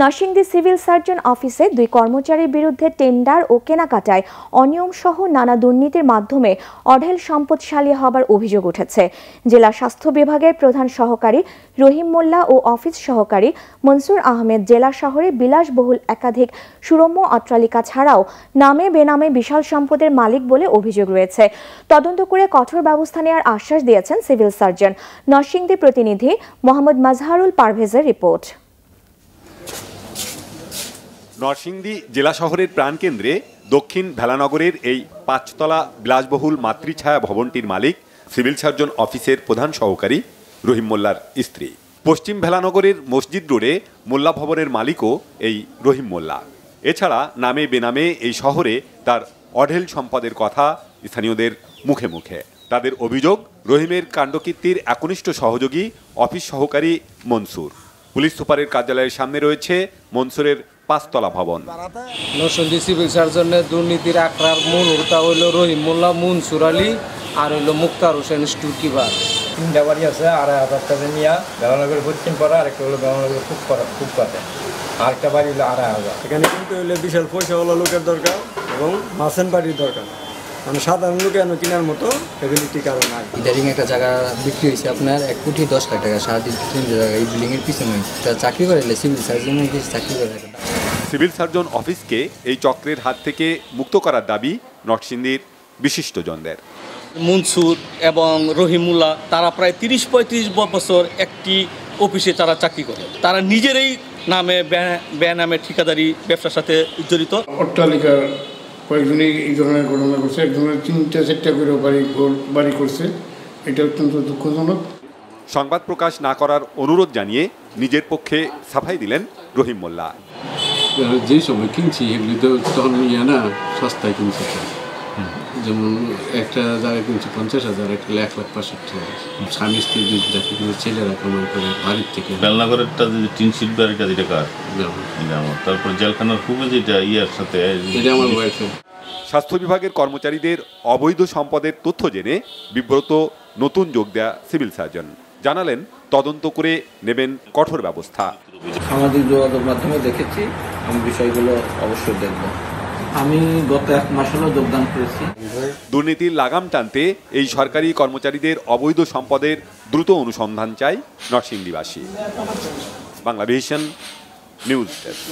Narsingdi civil surgeon অফিসে দুই কর্মচারীর বিরুদ্ধে টেন্ডার ও কেনাকাটায় অনিয়ম সহ নানা দুর্নীতির মাধ্যমে অঢেল সম্পদশালী হবার অভিযোগ উঠেছে। জেলা স্বাস্থ্য বিভাগের প্রধান সহকারী রহিম মোল্লা ও অফিস সহকারী মনসুর আহমেদ জেলা শহরে বিলাসবহুল একাধিক সুরম্য অট্টালিকা ছাড়াও নামে বেনামে বিশাল সম্পদের মালিক বলে অভিযোগ রয়েছে। তদন্ত করে কঠোর ব্যবস্থা নেওয়ার আশ্বাস দিয়েছেন সিভিল সার্জন। নরসিংদী প্রতিনিধি মোহাম্মদ মাজহারুল পারভেজের রিপোর্ট। নরসিংদী জেলা শহরের প্রাণকেন্দ্রে দক্ষিণ ভেলানগরের এই পাঁচতলা বিলাসবহুল মাতৃছায়া ভবনটির মালিক সিভিল সার্জন অফিসের প্রধান সহকারী রহিম মোল্লার স্ত্রী। পশ্চিম ভেলানগরের মসজিদ রোডে মোল্লা ভবনের মালিকও এই রহিম মোল্লা। এছাড়া নামে বেনামে এই শহরে তার অঢেল সম্পদের কথা স্থানীয়দের মুখে মুখে। তাদের অভিযোগ, রহিমের কাণ্ডকীর্তির একনিষ্ঠ সহযোগী অফিস সহকারী মনসুর। পুলিশ সুপারের কার্যালয়ের সামনে রয়েছে মনসুরের পাঁচতলা ভবন। নরসিংদী সিভিল সার্জনের দুর্নীতির আখড়ার মূল হোতা হইল রহিম মোল্লা মুনসুর আলী আর হইল মুক্তার হোসেন স্টুকিবার তিনটা বাড়ি আছে আড়াই হাজার টাকা নিয়ে বেলানগর পশ্চিম পাড়া আরেকটা হলো বেলানগর খুব করা খুব পাতে আরেকটা বাড়ি হলো আড়াই হাজার। এখানে কিন্তু হইলে বিশাল পয়সাওয়ালা লোকের দরকার এবং মাসেন বাড়ির দরকার। মানে সাধারণ লোকে এনে কেনার মতো ফেবিলিটি কারও নাই। ইদারিং একটা জায়গা বিক্রি হয়েছে আপনার এক কোটি দশ লাখ টাকা সারাদিন তিন জায়গা এই বিল্ডিংয়ের পিছনে। তা চাকরি করে সিভিল সার্জনের কিছু চাকরি করে সিভিল সার্জন অফিসকে এই চক্রের হাত থেকে মুক্ত করার দাবি নরসিংদীর বিশিষ্টজনদের। মনসুর এবং রহিমুল্লাহ তারা প্রায় তিরিশ পঁয়ত্রিশ বছর একটি অফিসে তারা চাকরি করে। তারা নিজেরই নামে ব্যয় নামে ঠিকাদারি ব্যবসার সাথে জড়িত। অট্টালিকার কয়েকজনই এই ধরনের ঘটনা করছে এক ধরনের তিনটা চারটা করে বাড়ি ঘর বাড়ি করছে। এটা অত্যন্ত দুঃখজনক। সংবাদ প্রকাশ না করার অনুরোধ জানিয়ে নিজের পক্ষে সাফাই দিলেন রহিম মোল্লা। যে সময় কিনছি এগুলি তো তখন ইয়ে না সস্তায় কিনছি। যেমন একটা জায়গা কিনছি পঞ্চাশ হাজার একটা এক লাখ পাঁচষট্টি হাজার। স্বামী স্ত্রী দুই যাকে কিন্তু ছেলেরা কামাই করে বাড়ির থেকে। বেলনগরেরটা যে টিন শিট বাড়িটা যেটা কার? যেমন। আমার তারপর জেলখানার খুবই যেটা ইয়ার সাথে এটা আমার ওয়াইফের স্বাস্থ্য বিভাগের কর্মচারীদের অবৈধ সম্পদের তথ্য জেনে বিব্রত নতুন যোগ দেয়া সিভিল সার্জন। জানালেন তদন্ত করে নেবেন কঠোর ব্যবস্থা। সামাজিক যোগাযোগ মাধ্যমে দেখেছি। আমি বিষয়গুলো অবশ্যই দেখব। আমি গত এক মাস হলো যোগদান করেছি। দুর্নীতির লাগাম টানতে এই সরকারি কর্মচারীদের অবৈধ সম্পদের দ্রুত অনুসন্ধান চাই নরসিংদীবাসী। Bangla Vision news desk.